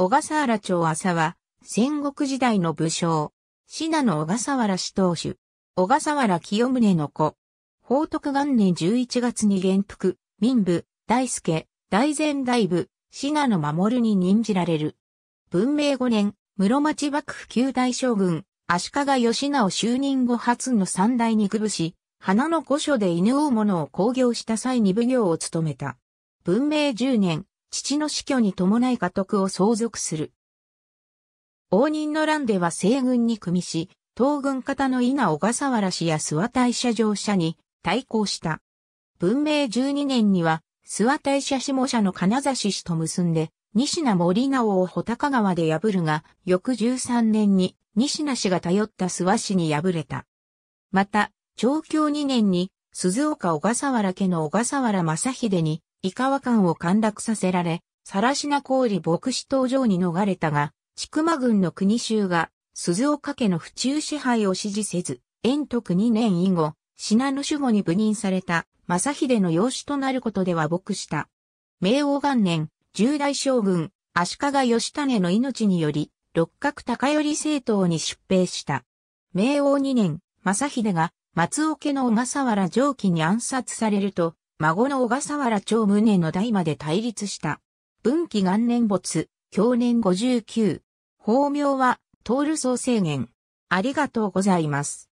小笠原町浅は、戦国時代の武将。信濃小笠原氏当主。小笠原清宗の子。宝徳元年11月に元服、民部、大助、大前大部、信濃守に任じられる。文明5年、室町幕府旧大将軍、足利義直就任後初の三代肉武士、花の御所で犬大物を興行した際に奉行を務めた。文明10年、父の死去に伴い家督を相続する。応仁の乱では西軍に組みし、東軍方の稲小笠原氏や諏訪大社上社に対抗した。文明12年には、諏訪大社下社の金指氏と結んで、西名森直を穂高川で破るが、翌13年に西名氏が頼った諏訪氏に敗れた。また、長教2年に、鈴岡小笠原家の小笠原正秀に、伊川館を陥落させられ、さらしな氷牧師登場に逃れたが、千曲郡の国衆が、鈴岡家の府中支配を支持せず、延徳2年以後、信濃守護に部任された、正秀の養子となることで和睦した。明王元年、十代将軍、足利義種の命により、六角高頼政党に出兵した。明王2年、正秀が松尾家の小笠原上記に暗殺されると、孫の小笠原長宗の代まで対立した。文紀元年没、去年59。法名は、トール総制限。ありがとうございます。